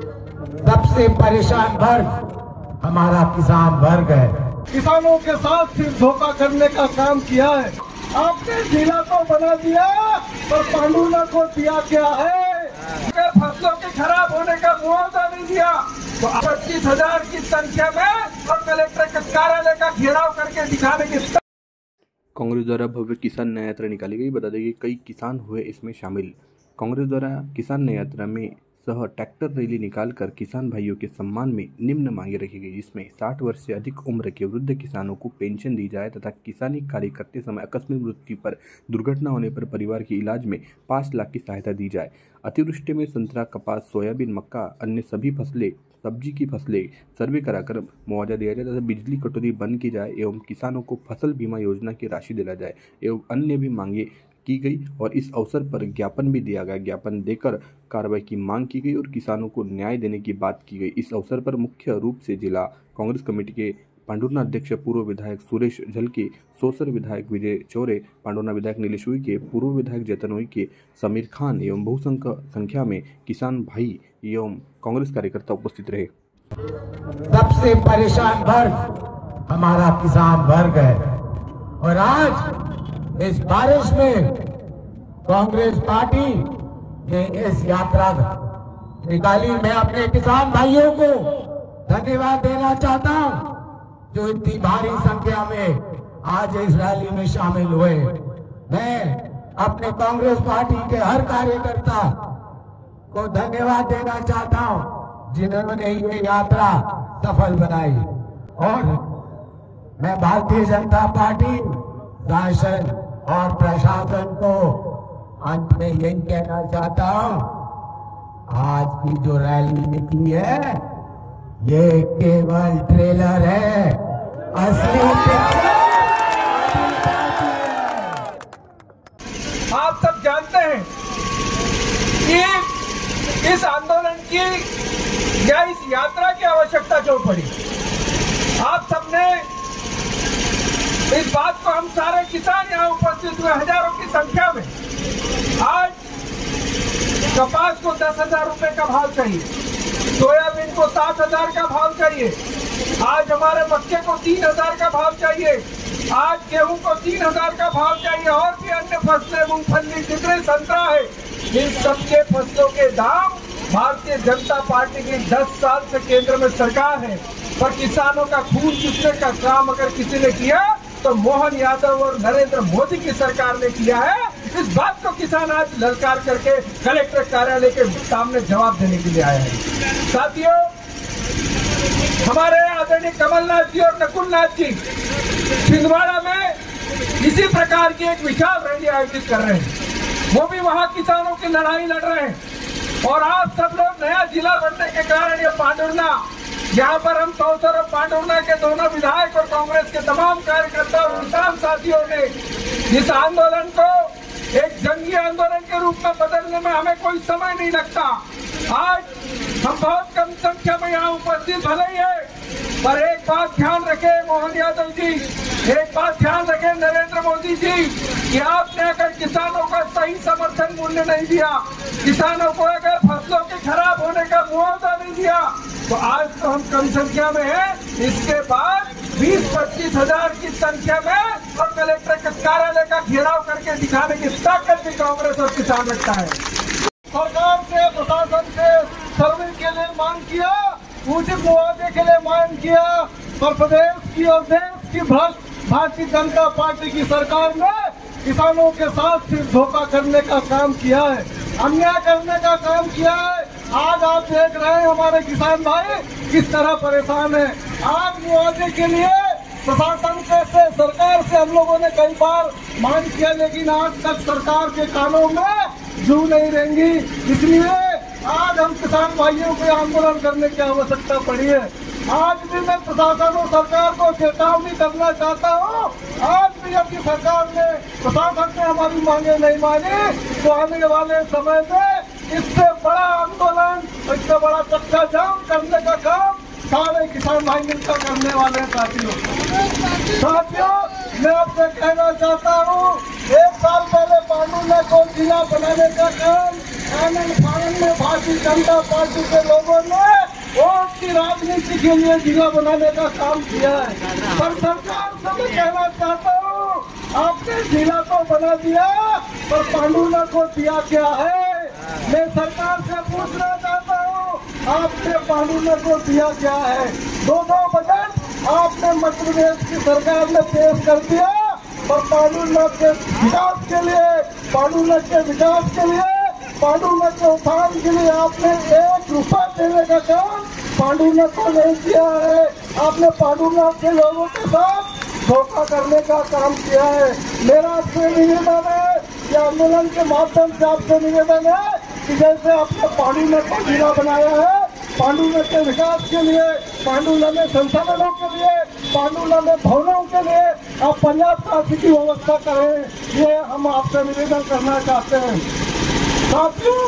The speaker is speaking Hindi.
सबसे परेशान वर्ग हमारा किसान वर्ग है। किसानों के साथ सिर्फ़ धोखा करने का काम किया है। आपने जिला को बना दिया पर पांडुला को दिया क्या है? अगर फ़सलों के खराब होने का मुआवजा नहीं दिया। तो पच्चीस हज़ार की संख्या में और कलेक्टर कार्यालय का घेराव करके दिखाने की कांग्रेस द्वारा भव्य किसान न्याय यात्रा निकाली गई। बता दें कि कई किसान हुए इसमें शामिल। कांग्रेस द्वारा किसान न्याय यात्रा में सह ट्रैक्टर रैली निकालकर किसान भाइयों के सम्मान में निम्न मांगे रखी गई, जिसमें 60 वर्ष से अधिक उम्र के वृद्ध किसानों को पेंशन दी जाए तथा किसानी कार्य करते समय आकस्मिक मृत्यु पर दुर्घटना होने पर परिवार के इलाज में पाँच लाख की सहायता दी जाए। अतिवृष्टि में संतरा, कपास, सोयाबीन, मक्का, अन्य सभी फ़सलें, सब्ज़ी की फ़सलें सर्वे कराकर मुआवजा दिया जाए तथा बिजली कटौती बंद की जाए एवं किसानों को फ़सल बीमा योजना की राशि दिला जाए एवं अन्य भी मांगे की गई और इस अवसर पर ज्ञापन भी दिया गया। ज्ञापन देकर कार्रवाई की मांग की गई और किसानों को न्याय देने की बात की गई। इस अवसर पर मुख्य रूप से जिला कांग्रेस कमेटी के पांडुरना अध्यक्ष पूर्व विधायक सुरेश झलके सोसर विधायक विजय चौरे पांडुना विधायक नीलेश उइके, पूर्व विधायक जतन उइके, समीर खान एवं बहुसंख, संख्या में किसान भाई एवं कांग्रेस कार्यकर्ता उपस्थित रहे। सबसे परेशान वर्ग हमारा किसान वर्ग है और आज इस बारिश में कांग्रेस पार्टी ने इस यात्रा निकाली। मैं अपने किसान भाइयों को धन्यवाद देना चाहता हूँ, जो इतनी भारी संख्या में आज इस रैली में शामिल हुए। मैं अपने कांग्रेस पार्टी के हर कार्यकर्ता को धन्यवाद देना चाहता हूँ, जिन्होंने ये यात्रा सफल बनाई। और मैं भारतीय जनता पार्टी शासन और प्रशासन को अंत में यही कहना चाहता हूँ, आज की जो रैली निकली है, ये केवल ट्रेलर है। असली आप सब जानते हैं कि इस आंदोलन की या इस यात्रा की आवश्यकता क्यों पड़ी? आप सबने इस बात को हम सारे किसान यहाँ उपस्थित हुए हज़ारों की संख्या में। आज कपास को दस हज़ार रुपए का भाव चाहिए, सोयाबीन को सात हज़ार का भाव चाहिए, आज हमारे मक्के को तीन हज़ार का भाव चाहिए, आज गेहूँ को तीन हज़ार का भाव चाहिए, और भी अन्य फ़सलें, मूंगफली जितने संतरा है। इन सबके फ़सलों के दाम भारतीय जनता पार्टी की 10 साल से केंद्र में सरकार है, पर किसानों का खून चुसने का काम अगर किसी ने किया तो मोहन यादव और नरेंद्र मोदी की सरकार ने किया है। इस बात को किसान आज ललकार करके कलेक्टर कार्यालय के सामने जवाब देने के लिए आए हैं। साथियों, हमारे आदरणीय कमलनाथ जी और नकुलनाथ जी छिंदवाड़ा में इसी प्रकार की एक विशाल रैली आयोजित कर रहे हैं। वो भी वहाँ किसानों की लड़ाई लड़ रहे हैं। और आप सब लोग नया जिला बनने के कारण ये पांडुरना यहाँ पर हम सौसर और पांडुरना के दोनों विधायक और कांग्रेस के तमाम कार्यकर्ता और किसान साथियों ने इस आंदोलन को एक जंगी आंदोलन के रूप में बदलने में हमें कोई समय नहीं लगता। आज हम बहुत कम संख्या में यहाँ उपस्थित भले ही है, पर एक बात ध्यान रखे, मोहन यादव जी, एक बात ध्यान रखे, नरेंद्र मोदी जी, कि आपने अगर किसानों का सही समर्थन मूल्य नहीं दिया, किसानों को अगर फ़सलों के खराब होने का मुआवजा नहीं दिया तो आज तो हम कम संख्या में हैं। इसके बाद बीस, पच्चीस हज़ार की संख्या में और कलेक्टर कार्यालय का घेराव करके दिखाने की ताकत भी कांग्रेस और किसान रखता है। सरकार से, प्रशासन से सर्वे के लिए मांग किया उचित मुआवजे के लिए मांग किया, पर प्रदेश की और देश की भारतीय जनता पार्टी की सरकार ने किसानों के साथ सिर्फ़ धोखा करने का काम किया है, अन्याय करने का काम किया है। आज आप देख रहे हैं हमारे किसान भाई, किस तरह परेशान है। आज मुआवजे के लिए प्रशासन के से, सरकार से हम लोगों ने कई बार मांग किया, लेकिन आज तक सरकार के कानों में जू नहीं रहेंगी। इसलिए आज हम किसान भाइयों को आंदोलन करने की आवश्यकता पड़ी है। आज भी मैं प्रशासन और सरकार को चेतावनी करना चाहता हूँ। आज भी यदि सरकार ने, प्रशासन ने हमारी मांगे नहीं मानी तो आने वाले समय में इससे बड़ा आंदोलन, इससे बड़ा चक्का जाम करने का काम सारे किसान भाई मिलकर करने वाले साथियों। साथियों, मैं आपसे कहना चाहता हूँ, एक साल पहले पांडुला को जिला बनाने का काम आनंद फानंद में भारतीय जनता पार्टी के लोगों ने वोट की राजनीति के लिए जिला बनाने का काम किया है। पर सरकार से मैं कहना चाहता हूँ, आपने जिला तो बना दिया, पर पांडुला को दिया क्या है? मैं सरकार से पूछना चाहता हूँ आपने पांडुला को दिया क्या है। दो दो बजट आपने मध्य प्रदेश की सरकार ने पेश कर दिया, पर पांडुनाथ के विकास के लिए पांडुनाथ के विकास के लिए पांडुनाथ के उत्थान के लिए आपने एक रुपया देने का काम पांडुनाथ को नहीं किया है। आपने पांडुनाथ के लोगों के साथ धोखा करने का काम किया है। मेरा आपसे निवेदन है कि आंदोलन के माध्यम से आपसे निवेदन है कि से आपने पांडुनाथ में जिला बनाया है। पांडुला के विकास के लिए पांडुला में संसाधनों के लिए पांडुला में भवनों के लिए आप पंजाब काशी की व्यवस्था करें। ये हम आपसे निवेदन करना चाहते हैं। साथियों!